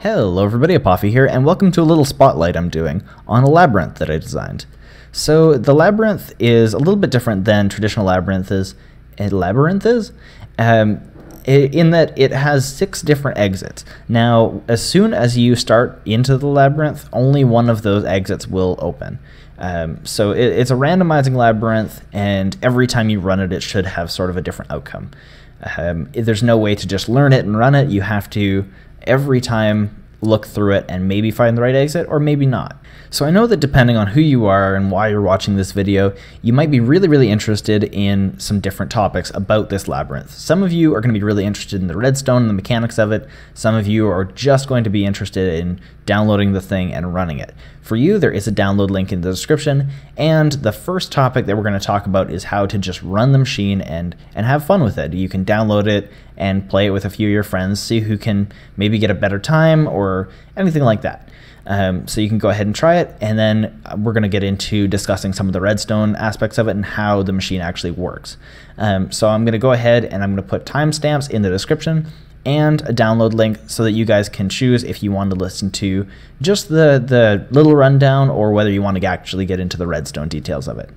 Hello everybody, Apophii here, and welcome to a little spotlight I'm doing on a labyrinth that I designed. So the labyrinth is a little bit different than traditional labyrinth is, labyrinth is, um, in that it has six different exits. Now, as soon as you start into the labyrinth, only one of those exits will open. Um, so it, it's a randomizing labyrinth, and every time you run it, it should have sort of a different outcome. Um, there's no way to just learn it and run it. You have to every time look through it and maybe find the right exit or maybe not. So I know that depending on who you are and why you're watching this video, you might be really, really interested in some different topics about this labyrinth. Some of you are going to be really interested in the redstone and the mechanics of it. Some of you are just going to be interested in downloading the thing and running it. For you, there is a download link in the description, and the first topic that we're going to talk about is how to just run the machine and, and have fun with it. You can download it and play it with a few of your friends, see who can maybe get a better time or anything like that. Um, so you can go ahead and try it, and then we're going to get into discussing some of the redstone aspects of it and how the machine actually works. Um, so I'm going to go ahead and I'm going to put timestamps in the description and a download link so that you guys can choose if you want to listen to just the, the little rundown or whether you want to actually get into the redstone details of it.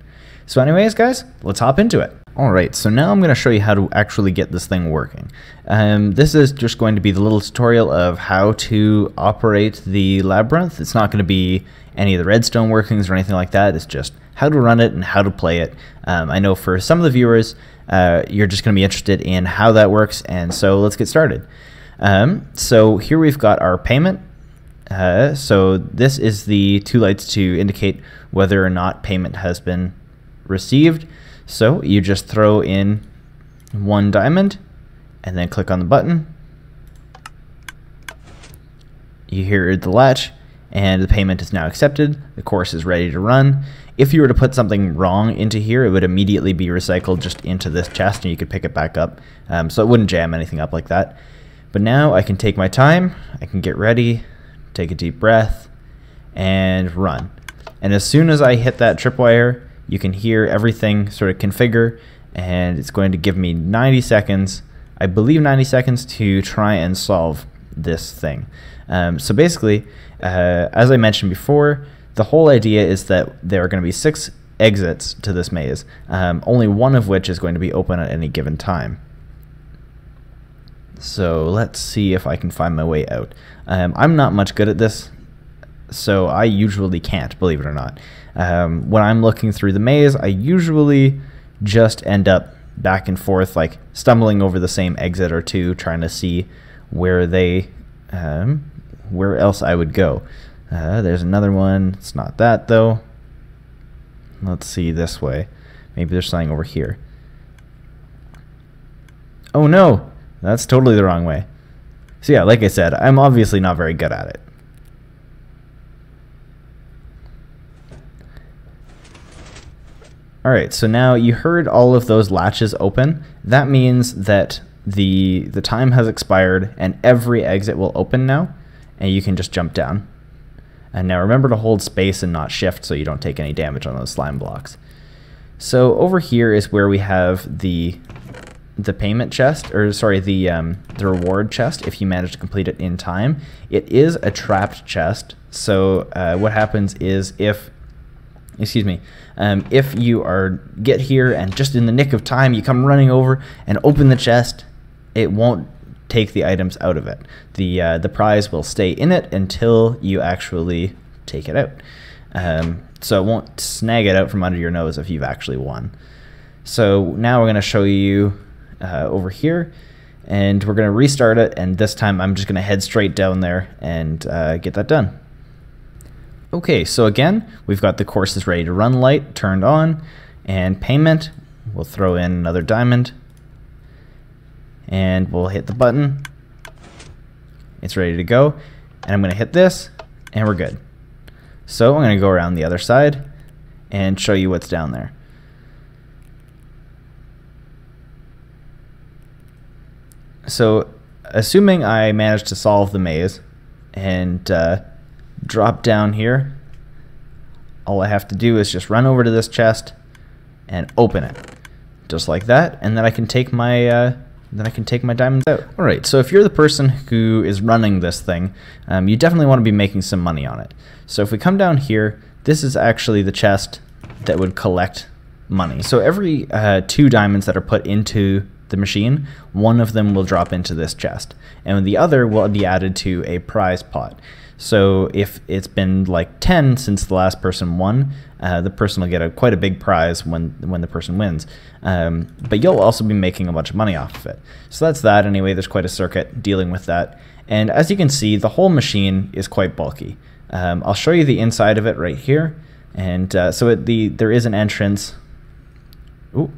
So anyways, guys, let's hop into it. Alright, so now I'm going to show you how to actually get this thing working. Um, this is just going to be the little tutorial of how to operate the labyrinth. It's not going to be any of the redstone workings or anything like that. It's just how to run it and how to play it. Um, I know for some of the viewers, uh, you're just going to be interested in how that works, and so let's get started. Um, so here we've got our payment. Uh, so this is the two lights to indicate whether or not payment has been received. So you just throw in one diamond and then click on the button. You hear the latch and the payment is now accepted. The course is ready to run. If you were to put something wrong into here, it would immediately be recycled just into this chest and you could pick it back up. Um, so it wouldn't jam anything up like that. But now I can take my time, I can get ready, take a deep breath, and run. And as soon as I hit that tripwire, you can hear everything sort of configure and it's going to give me 90 seconds, I believe 90 seconds to try and solve this thing. Um, so basically, uh, as I mentioned before, the whole idea is that there are going to be six exits to this maze, um, only one of which is going to be open at any given time. So let's see if I can find my way out. Um, I'm not much good at this, so I usually can't, believe it or not. Um, when I'm looking through the maze, I usually just end up back and forth, like stumbling over the same exit or two, trying to see where they, um, where else I would go. Uh, there's another one. It's not that though. Let's see this way. Maybe there's something over here. Oh no, that's totally the wrong way. So yeah, like I said, I'm obviously not very good at it. All right, so now you heard all of those latches open. That means that the the time has expired and every exit will open now and you can just jump down. And now remember to hold space and not shift so you don't take any damage on those slime blocks. So over here is where we have the the payment chest, or sorry, the um, the reward chest. If you manage to complete it in time, it is a trapped chest. So uh, what happens is if excuse me, um, if you are get here and just in the nick of time you come running over and open the chest, it won't take the items out of it. The uh, the prize will stay in it until you actually take it out. Um, so it won't snag it out from under your nose if you've actually won. So now we're going to show you uh, over here and we're going to restart it and this time I'm just going to head straight down there and uh, get that done. Okay, so again, we've got the courses ready to run light turned on, and payment, we'll throw in another diamond, and we'll hit the button. It's ready to go, and I'm going to hit this, and we're good. So I'm to go around the other side and show you what's down there. So assuming I managed to solve the maze, and uh, drop down here. All I have to do is just run over to this chest and open it. Just like that. And then I can take my, uh, then I can take my diamonds out. All right, so if you're the person who is running this thing, um, you definitely want to be making some money on it. So if we come down here, this is actually the chest that would collect money. So every uh, two diamonds that are put into the machine, one of them will drop into this chest, and the other will be added to a prize pot. So if it's been like 10 since the last person won, uh, the person will get a quite a big prize when when the person wins. Um, but you'll also be making a bunch of money off of it. So that's that anyway. There's quite a circuit dealing with that. And as you can see, the whole machine is quite bulky. Um, I'll show you the inside of it right here. And uh, so it, the there is an entrance. Ooh,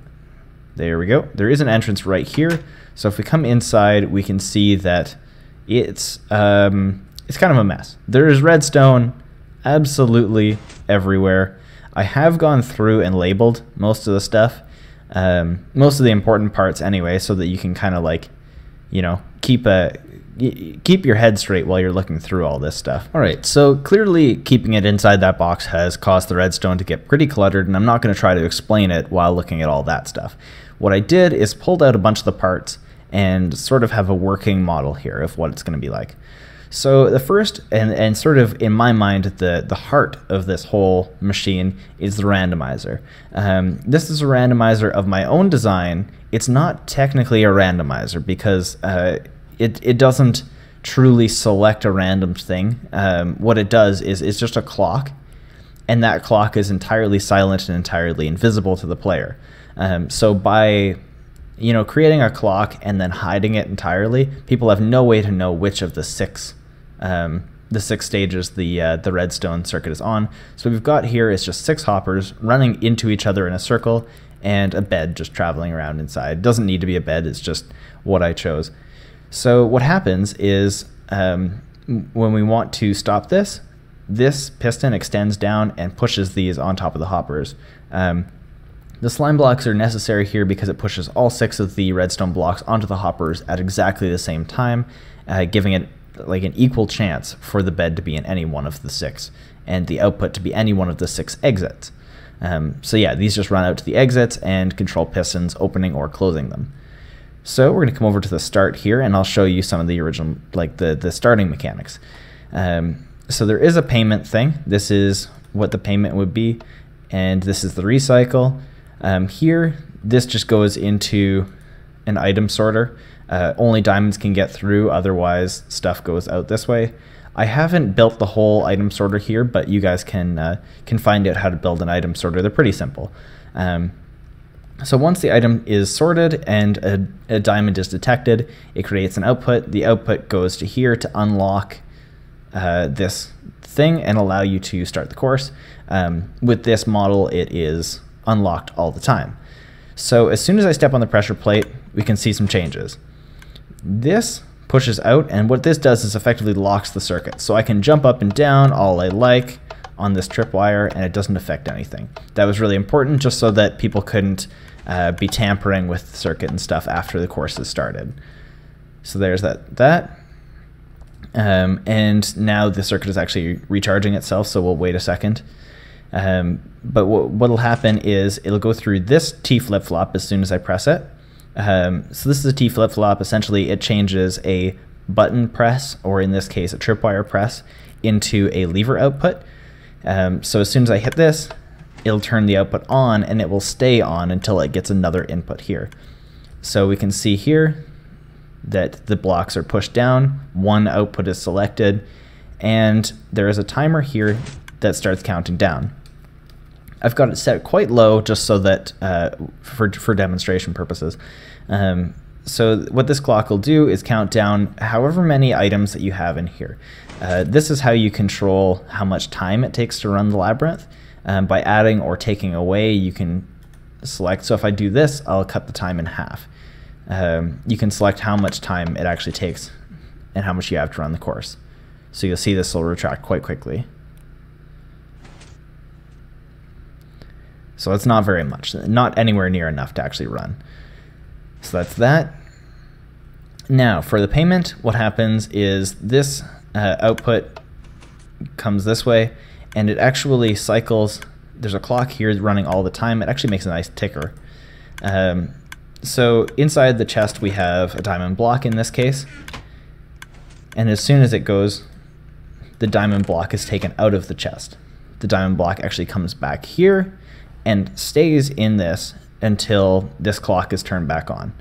there we go. There is an entrance right here. So if we come inside, we can see that it's um, it's kind of a mess. There is redstone absolutely everywhere. I have gone through and labeled most of the stuff, um, most of the important parts anyway, so that you can kind of like, you know, keep a keep your head straight while you're looking through all this stuff. All right, so clearly keeping it inside that box has caused the redstone to get pretty cluttered, and I'm not going to try to explain it while looking at all that stuff. What I did is pulled out a bunch of the parts and sort of have a working model here of what it's going to be like. So the first, and, and sort of in my mind, the, the heart of this whole machine is the randomizer. Um, this is a randomizer of my own design. It's not technically a randomizer because uh, it, it doesn't truly select a random thing. Um, what it does is it's just a clock, and that clock is entirely silent and entirely invisible to the player. Um, so by you know creating a clock and then hiding it entirely, people have no way to know which of the six um, the six stages the uh, the redstone circuit is on. So we've got here is just six hoppers running into each other in a circle and a bed just traveling around inside. Doesn't need to be a bed, it's just what I chose. So what happens is um, when we want to stop this, this piston extends down and pushes these on top of the hoppers. Um, the slime blocks are necessary here because it pushes all six of the redstone blocks onto the hoppers at exactly the same time, uh, giving it like an equal chance for the bed to be in any one of the six and the output to be any one of the six exits. Um, so yeah, these just run out to the exits and control pistons opening or closing them. So we're going to come over to the start here and I'll show you some of the original, like the, the starting mechanics. Um, so there is a payment thing. This is what the payment would be and this is the recycle. Um, here, this just goes into an item sorter. Uh, only diamonds can get through, otherwise stuff goes out this way. I haven't built the whole item sorter here, but you guys can uh, can find out how to build an item sorter. They're pretty simple. Um, so once the item is sorted and a, a, diamond is detected, it creates an output. The output goes to here to unlock uh, this thing and allow you to start the course. Um, with this model, it is unlocked all the time. So as soon as I step on the pressure plate, we can see some changes. This pushes out, and what this does is effectively locks the circuit. So I can jump up and down all I like on this tripwire, and it doesn't affect anything. That was really important just so that people couldn't uh, be tampering with the circuit and stuff after the course has started. So there's that. that. Um, and now the circuit is actually recharging itself, so we'll wait a second. Um, but what will happen is it'll go through this T flip-flop as soon as I press it. Um, so this is a T flip-flop. Essentially, it changes a button press, or in this case, a tripwire press, into a lever output. Um, so as soon as I hit this, it'll turn the output on, and it will stay on until it gets another input here. So we can see here that the blocks are pushed down, one output is selected, and there is a timer here that starts counting down. I've got it set quite low just so that uh, for, for demonstration purposes. Um, so what this clock will do is count down however many items that you have in here. Uh, this is how you control how much time it takes to run the labyrinth. Um, by adding or taking away, you can select. So if I do this, I'll cut the time in half. Um, you can select how much time it actually takes and how much you have to run the course. So you'll see this will retract quite quickly. So it's not very much, not anywhere near enough to actually run. So that's that. Now for the payment, what happens is this uh, output comes this way and it actually cycles. There's a clock here running all the time. It actually makes a nice ticker. Um, So inside the chest we have a diamond block in this case. And as soon as it goes, the diamond block is taken out of the chest. The diamond block actually comes back here and stays in this until this clock is turned back on.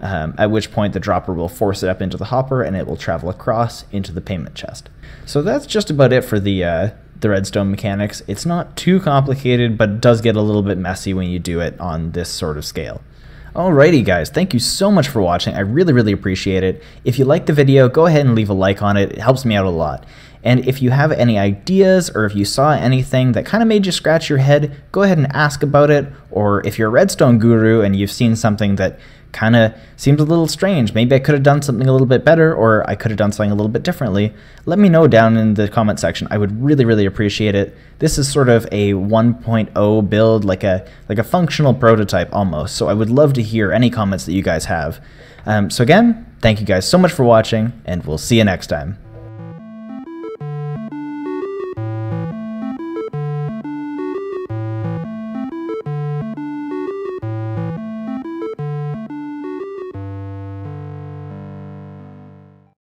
Um, at which point the dropper will force it up into the hopper and it will travel across into the payment chest. So that's just about it for the uh, the redstone mechanics. It's not too complicated, but it does get a little bit messy when you do it on this sort of scale. Alrighty guys, thank you so much for watching. I really, really appreciate it. If you liked the video, go ahead and leave a like on it. It helps me out a lot. And if you have any ideas or if you saw anything that kind of made you scratch your head, go ahead and ask about it. Or if you're a redstone guru and you've seen something that kind of seems a little strange. Maybe I could have done something a little bit better or I could have done something a little bit differently. Let me know down in the comment section. I would really, really appreciate it. This is sort of a 1.0 build, like a, like a functional prototype almost. So I would love to hear any comments that you guys have. Um, so again, thank you guys so much for watching and we'll see you next time.